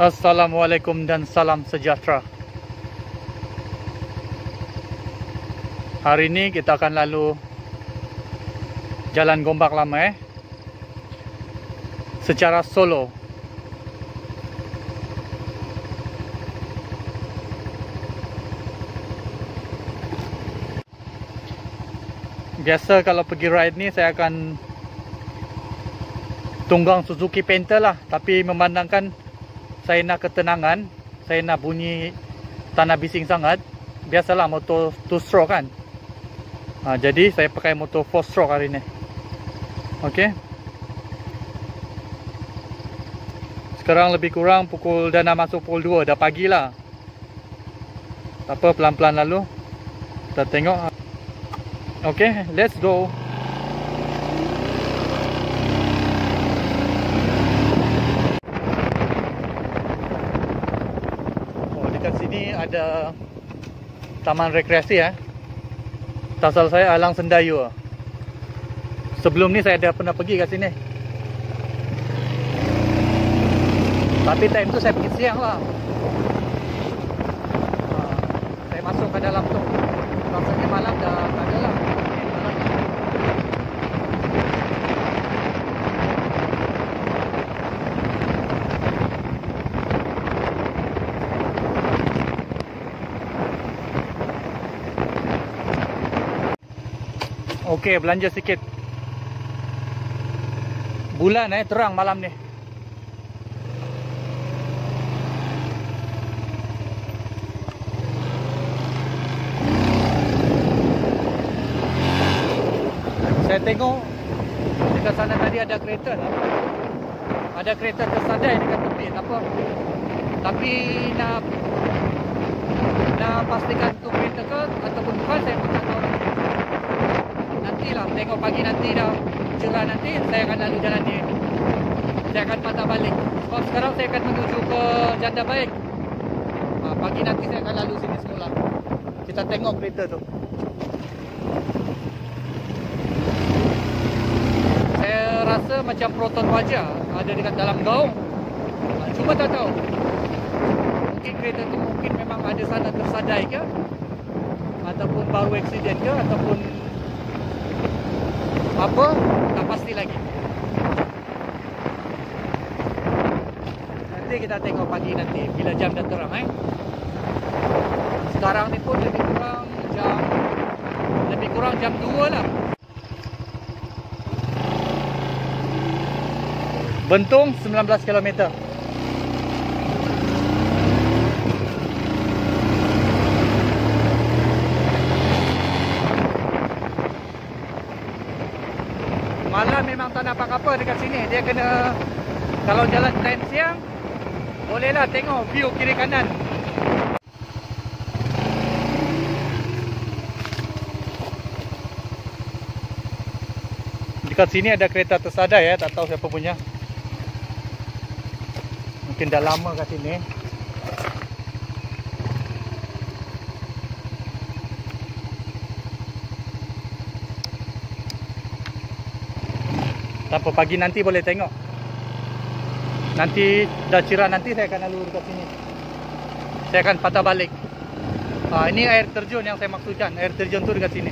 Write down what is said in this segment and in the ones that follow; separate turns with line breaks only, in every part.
Assalamualaikum dan salam sejahtera. Hari ini kita akan lalu Jalan Gombak Lama eh. Secara solo. Biasa kalau pergi ride ni saya akan tunggang Suzuki Panther lah, tapi memandangkan saya nak ketenangan, saya nak bunyi tanah bising sangat, biasalah motor two stroke kan. Ha, jadi saya pakai motor four stroke hari ni. Okey. Sekarang lebih kurang pukul dah nak masuk pukul 2 dah pagi lah. Tak apa pelan-pelan lalu. Kita tengok. Okey, let's go. sini ada taman rekreasi ya. Tasal saya Alang Sendayu. Sebelum ni saya ada pernah pergi kat sini. Tapi time tu saya pergi siang lah. Ah, saya masuk ke dalam tu. Rasanya malam dah tak ada lah. Okey, belanja sikit. Bulan eh terang malam ni. Saya tengok dekat sana tadi ada kereta lah. Ada kereta tersadai dekat tepi, tak apa. Tapi nak nak pastikan tu kereta ke ataupun bukan saya pun tak tahu nantilah tengok pagi nanti dah cerah nanti saya akan lalu jalan ni saya akan patah balik. Sebab sekarang saya akan menuju ke janda baik. Ha, pagi nanti saya akan lalu sini semula kita tengok kereta tu. Saya rasa macam proton wajah ada dekat dalam gaung. Ha, cuma tak tahu. Mungkin kereta tu mungkin memang ada sana tersadai ke? Ataupun baru aksiden ke? Ataupun apa? Tak pasti lagi. Nanti kita tengok pagi nanti bila jam dah terang eh? Sekarang ni pun lebih kurang jam lebih kurang jam 2 lah. Bentung 19 km malam memang tak nampak apa dekat sini. Dia kena kalau jalan time siang bolehlah tengok view kiri kanan. Dekat sini ada kereta tersadai ya tak tahu siapa punya. Mungkin dah lama kat sini Tak apa, pagi nanti boleh tengok. Nanti dah cerah nanti saya akan lalu dekat sini. Saya akan patah balik. Ha, ini air terjun yang saya maksudkan. Air terjun tu dekat sini.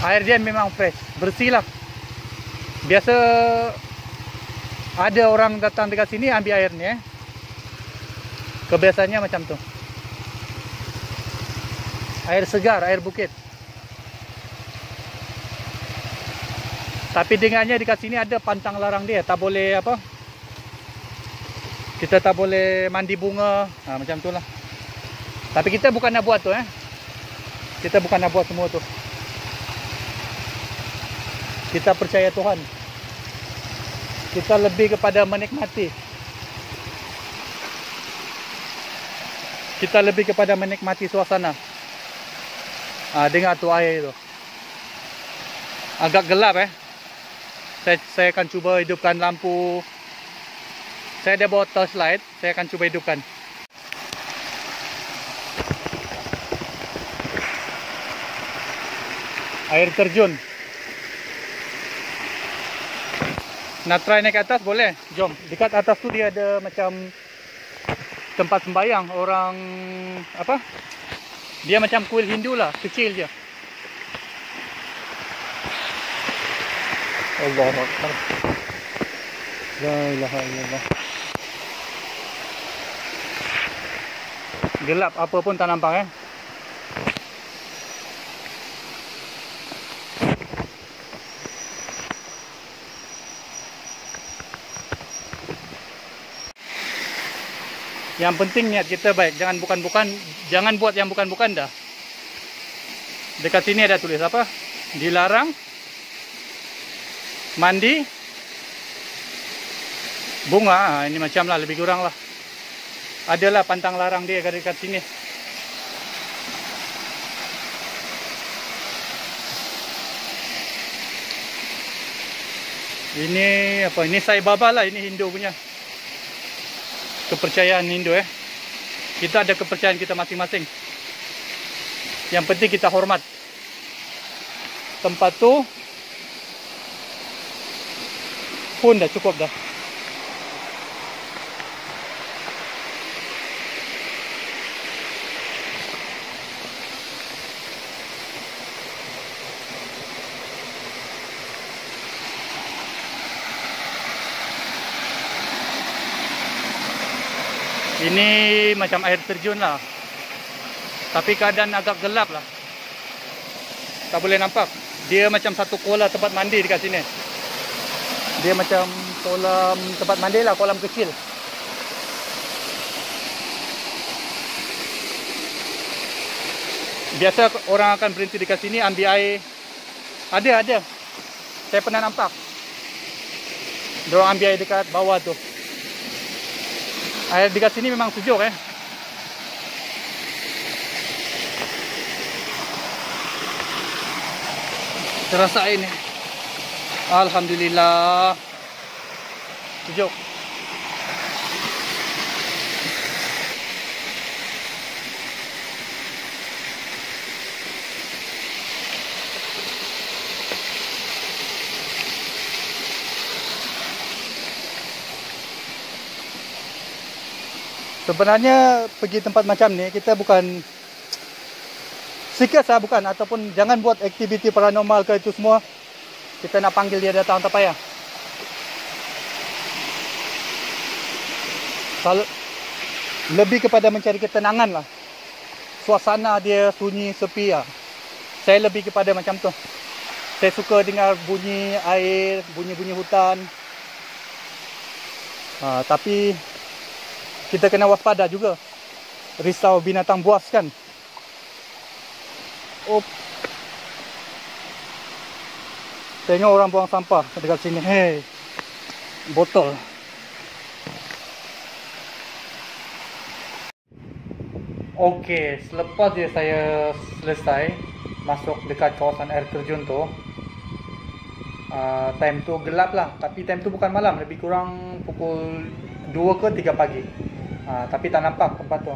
Air dia memang fresh. Bersih lah. Biasa ada orang datang dekat sini ambil air ni eh. Kebiasaannya macam tu. Air segar, air bukit. Tapi dengannya dekat sini ada pantang larang dia, tak boleh apa? Kita tak boleh mandi bunga, ha, macam tu lah. Tapi kita bukan nak buat tu eh. Kita bukan nak buat semua tu. Kita percaya Tuhan. Kita lebih kepada menikmati. Kita lebih kepada menikmati suasana. Ah, dengar tu air tu. Agak gelap eh saya, saya akan cuba hidupkan lampu saya ada bawa torchlight saya akan cuba hidupkan air terjun Nak try naik atas boleh. Jom. Dekat atas tu dia ada macam tempat sembayang orang apa? Dia macam kuil Hindu lah, kecil je. Allah Akbar. La ilaha illallah. Gelap apa pun tak nampak eh. Yang penting niat kita baik, jangan bukan-bukan, jangan buat yang bukan-bukan dah. Dekat sini ada tulis apa? Dilarang mandi bunga. Ha, ini macam lah lebih kurang lah. Adalah pantang larang dia dekat sini. Ini apa? Ini Sai Baba lah. Ini Hindu punya kepercayaan Hindu eh. Kita ada kepercayaan kita masing-masing. Yang penting kita hormat. Tempat tu pun dah cukup dah. Ini macam air terjun lah. Tapi keadaan agak gelap lah. Tak boleh nampak. Dia macam satu kolam tempat mandi dekat sini Dia macam kolam tempat mandi lah Kolam kecil. Biasa orang akan berhenti dekat sini Ambil air. Ada, ada. Saya pernah nampak. Diorang ambil air dekat bawah tu. Air di sini memang sejuk eh. Terasa air ni. Alhamdulillah. Sejuk. Sebenarnya pergi tempat macam ni kita bukan sikas lah bukan ataupun jangan buat aktiviti paranormal ke itu semua. Kita nak panggil dia datang tak payah. Kalau lebih kepada mencari ketenangan lah. Suasana dia sunyi sepi lah. Saya lebih kepada macam tu. Saya suka dengar bunyi air, bunyi-bunyi hutan. Ha, tapi kita kena waspada juga risau binatang buas kan oh tengok orang buang sampah dekat sini. Hey botol. Okey, selepas dia saya selesai masuk dekat kawasan air terjun tu uh, time tu gelap lah. Tapi time tu bukan malam lebih kurang pukul 2 ke 3 pagi. Ha, Tapi tak nampak tempat tu.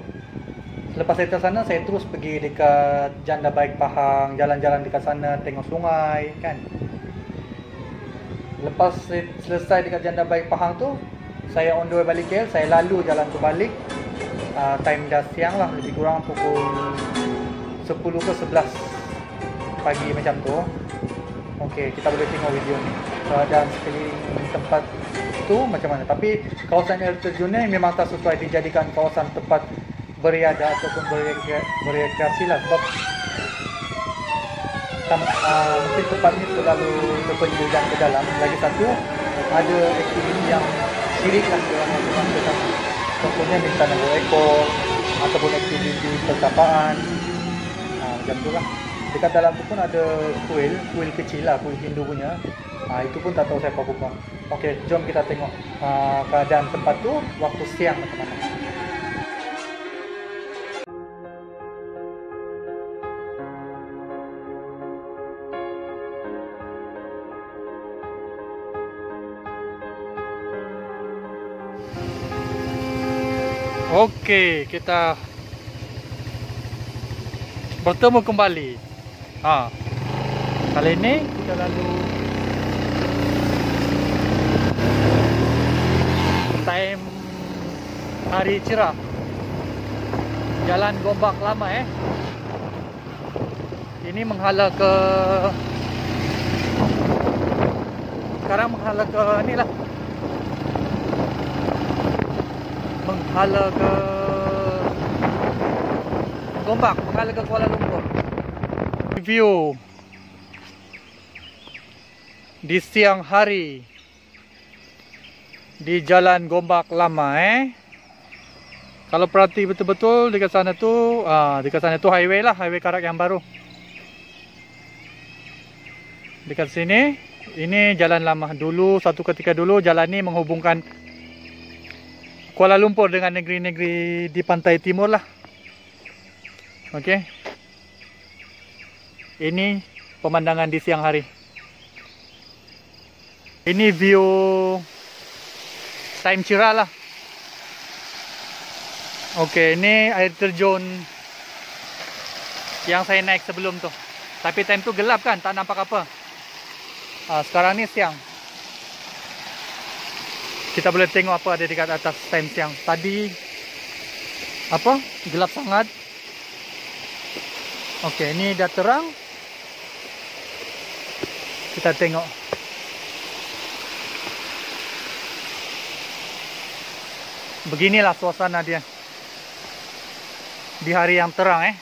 Selepas saya ke sana, saya terus pergi dekat Janda Baik Pahang Jalan-jalan dekat sana, tengok sungai kan Lepas selesai dekat Janda Baik Pahang tu Saya on the way balik KL, saya lalu jalan tu balik. Uh, Time dah siang lah, lebih kurang pukul 10 ke 11 Pagi macam tu. Okey, kita boleh tengok video ni. Keadaan sekeliling tempat tu macam mana. Tapi kawasan air terjun ni memang tak sesuai dijadikan kawasan tempat beriada ataupun berekreasi lah. Sebab tam, uh, mungkin tempat ni terlalu terpenjujang ke dalam. Lagi satu ada aktiviti yang syirik lah orang yang ke sana contohnya minta nombor ekor ataupun aktiviti percapaan. Uh, macam tu lah. Dekat dalam tu pun ada kuil kuil kecil lah kuil Hindu punya. Ha, itu pun tak tahu saya apa buka. Okey, jom kita tengok uh, keadaan tempat tu waktu siang macam mana. Okey, kita bertemu kembali. Ha. Kali ini kita lalu time hari cerah. Jalan Gombak lama eh. Ini menghala ke sekarang menghala ke inilah Menghala ke Gombak, menghala ke Kuala Lumpur. View di siang hari di Jalan Gombak Lama eh. Kalau perhati betul-betul dekat sana tu, ah dekat sana tu highway lah, highway Karak yang baru. Dekat sini, ini jalan lama dulu, satu ketika dulu jalan ni menghubungkan Kuala Lumpur dengan negeri-negeri di pantai timur lah. Okey. Ini pemandangan di siang hari. Ini view time cerah lah. Okey, ini air terjun yang saya naik sebelum tu. Tapi time tu gelap kan, tak nampak apa. Ha, sekarang ni siang. Kita boleh tengok apa ada dekat atas time siang. Tadi apa? Gelap sangat. Okey, ini dah terang. Kita tengok. Beginilah suasana dia Di hari yang terang eh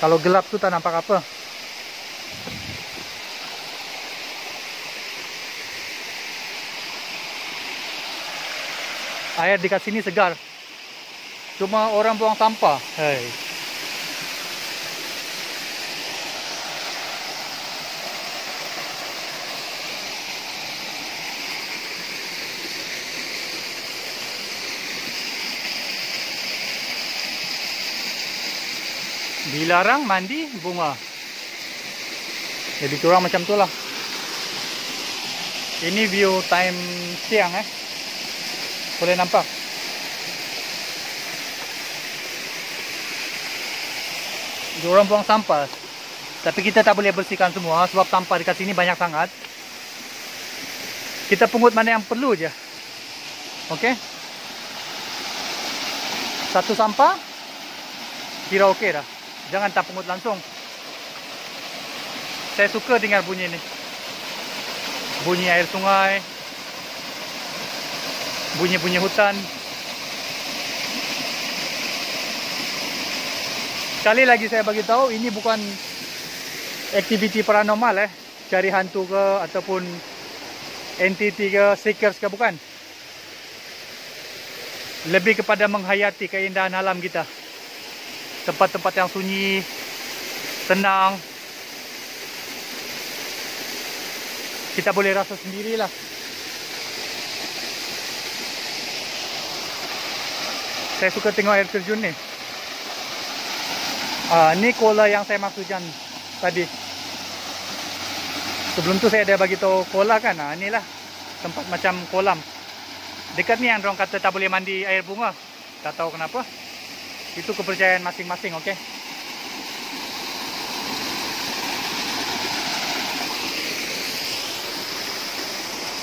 Kalau gelap tu tak nampak apa Air dekat sini segar. Cuma orang buang sampah. Hei dilarang mandi bunga. Jadi kurang macam tu lah. Ini view time siang eh boleh nampak orang buang sampah tapi kita tak boleh bersihkan semua sebab sampah dekat sini banyak sangat kita pungut mana yang perlu je ok satu sampah kira ok dah Jangan tak pungut langsung. Saya suka dengar bunyi ni. Bunyi air sungai. Bunyi-bunyi hutan. Sekali lagi saya bagi tahu ini bukan aktiviti paranormal eh. Cari hantu ke ataupun entiti ke, seekers ke bukan. Lebih kepada menghayati keindahan alam kita tempat-tempat yang sunyi, tenang. Kita boleh rasa sendirilah. Saya suka tengok air terjun ni. Ah, ni kola yang saya maksudkan tadi. Sebelum tu saya ada bagi tahu kola kan. Ah, inilah tempat macam kolam. Dekat ni yang orang kata tak boleh mandi air bunga. Tak tahu kenapa. Itu kepercayaan masing-masing, okey?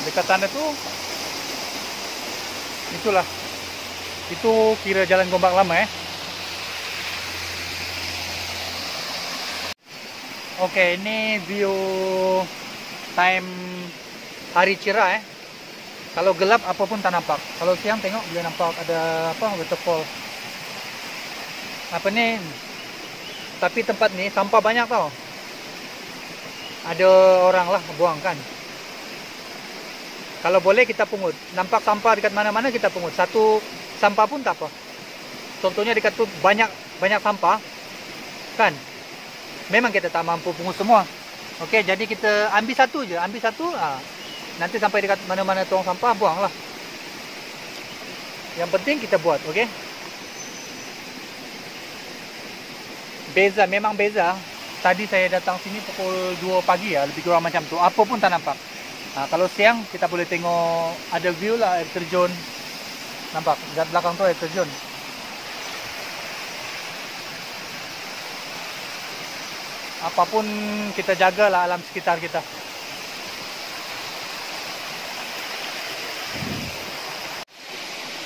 Dekat sana tu itulah. Itu kira jalan Gombak lama eh. Okey, ini view time hari cerah eh. Kalau gelap apa pun tak nampak. Kalau siang tengok boleh nampak ada apa waterfall apa ni tapi tempat ni sampah banyak tau ada orang lah buang kan kalau boleh kita pungut nampak sampah dekat mana-mana kita pungut satu sampah pun tak apa. Contohnya dekat tu banyak banyak sampah. Kan? Memang kita tak mampu pungut semua. Ok jadi kita ambil satu je. Ambil satu ha. nanti sampai dekat mana-mana tong sampah buang lah yang penting kita buat ok beza memang beza. Tadi saya datang sini pukul 2 pagi ya lebih kurang macam tu. Apa pun tak nampak. Nah, kalau siang kita boleh tengok ada view lah air terjun nampak dekat belakang tu air terjun apapun kita jagalah alam sekitar kita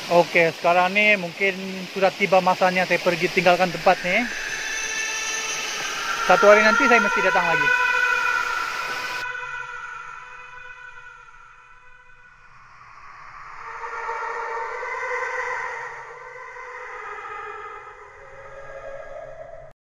Okey, sekarang ni mungkin sudah tiba masanya saya pergi tinggalkan tempat ni. Satu hari nanti saya mesti datang lagi.